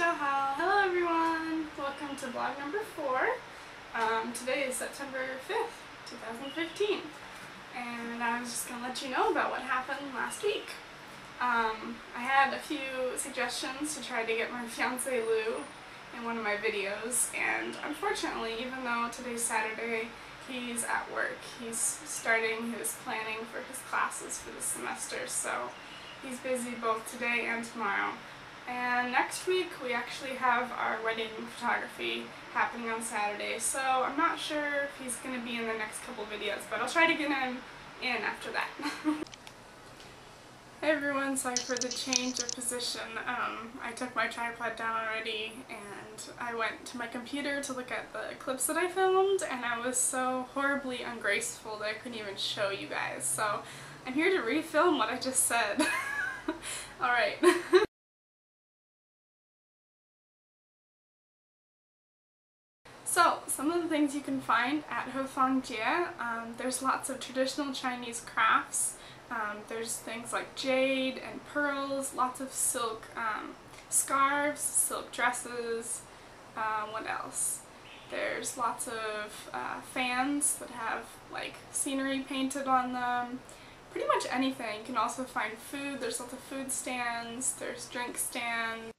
Hello everyone! Welcome to vlog number 4. Um, today is September 5th, 2015. And I was just going to let you know about what happened last week. Um, I had a few suggestions to try to get my fiance Lou in one of my videos and unfortunately even though today's Saturday he's at work. He's starting his planning for his classes for the semester so he's busy both today and tomorrow. And next week we actually have our wedding photography happening on Saturday, so I'm not sure if he's going to be in the next couple videos, but I'll try to get him in after that. hey everyone, sorry for the change of position. Um, I took my tripod down already and I went to my computer to look at the clips that I filmed and I was so horribly ungraceful that I couldn't even show you guys. So I'm here to refilm what I just said. Alright. some of the things you can find at Hefang Jie, um, there's lots of traditional Chinese crafts. Um, there's things like jade and pearls, lots of silk um, scarves, silk dresses, uh, what else? There's lots of uh, fans that have like scenery painted on them. Pretty much anything. You can also find food. There's lots of food stands. There's drink stands.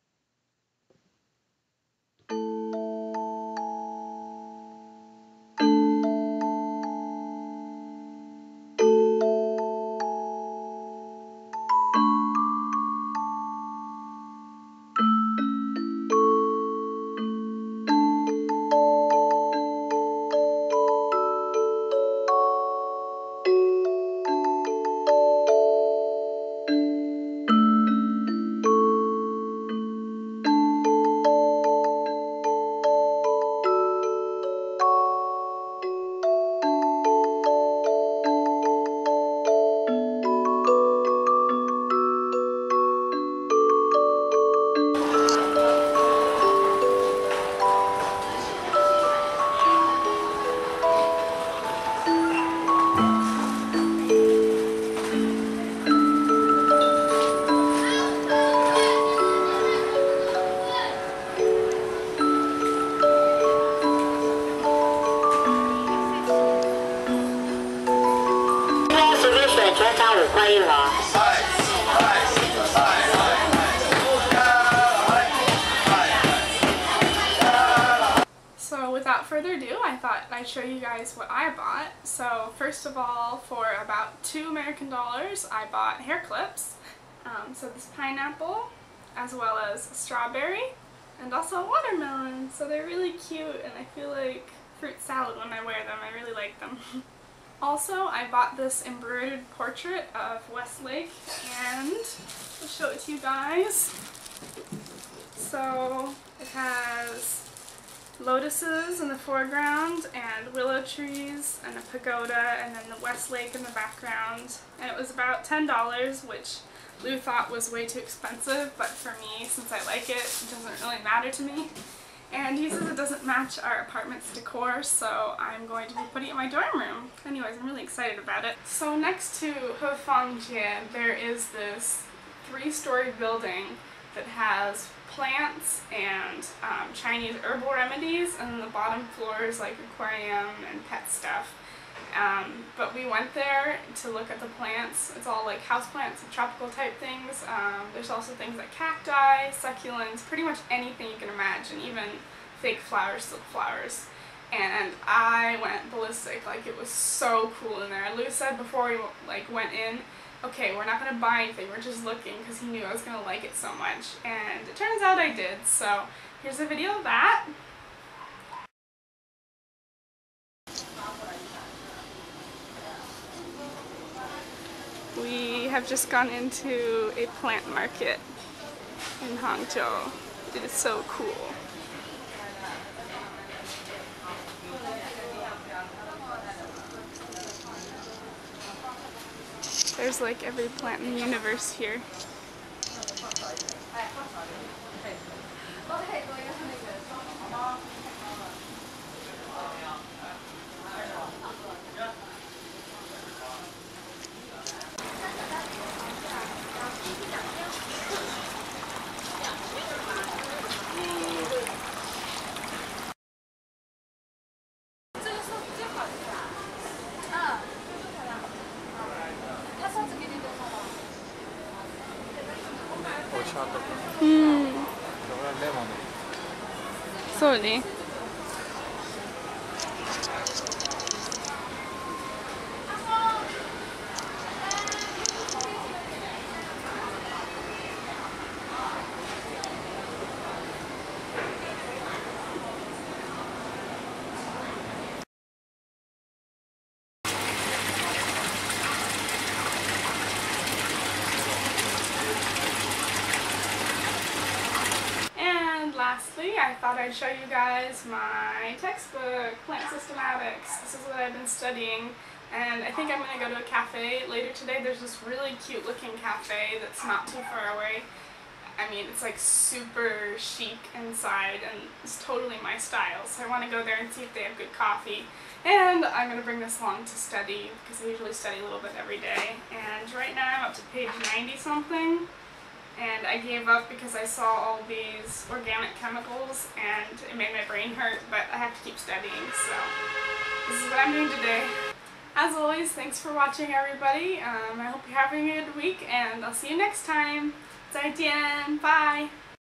So without further ado, I thought I'd show you guys what I bought. So first of all, for about two American dollars, I bought hair clips. Um, so this pineapple, as well as strawberry, and also watermelon. So they're really cute, and I feel like fruit salad when I wear them. I really like them. Also, I bought this embroidered portrait of Westlake and I'll show it to you guys. So it has lotuses in the foreground and willow trees and a pagoda and then the Westlake in the background. And it was about $10, which Lou thought was way too expensive, but for me, since I like it, it doesn't really matter to me. And he says it doesn't match our apartment's decor, so I'm going to be putting it in my dorm room. Anyways, I'm really excited about it. So next to Hefang Jie, there is this three-story building that has plants and um, Chinese herbal remedies, and the bottom floor is like aquarium and pet stuff. Um, but we went there to look at the plants. It's all like house plants and tropical type things. Um, there's also things like cacti, succulents, pretty much anything you can imagine, even fake flowers, silk flowers. And I went ballistic, like it was so cool in there. Lou said before we like went in, okay, we're not going to buy anything, we're just looking because he knew I was going to like it so much. And it turns out I did, so here's a video of that. We have just gone into a plant market in Hangzhou. It is so cool. There's like every plant in the universe here. うん。そうね。Lastly, I thought I'd show you guys my textbook, Plant Systematics. This is what I've been studying. And I think I'm going to go to a cafe later today. There's this really cute looking cafe that's not too far away. I mean, it's like super chic inside and it's totally my style. So I want to go there and see if they have good coffee. And I'm going to bring this along to study because I usually study a little bit every day. And right now I'm up to page 90 something and I gave up because I saw all these organic chemicals and it made my brain hurt, but I have to keep studying, so this is what I'm doing today. As always, thanks for watching everybody. Um, I hope you're having a good week and I'll see you next time. 再见, bye!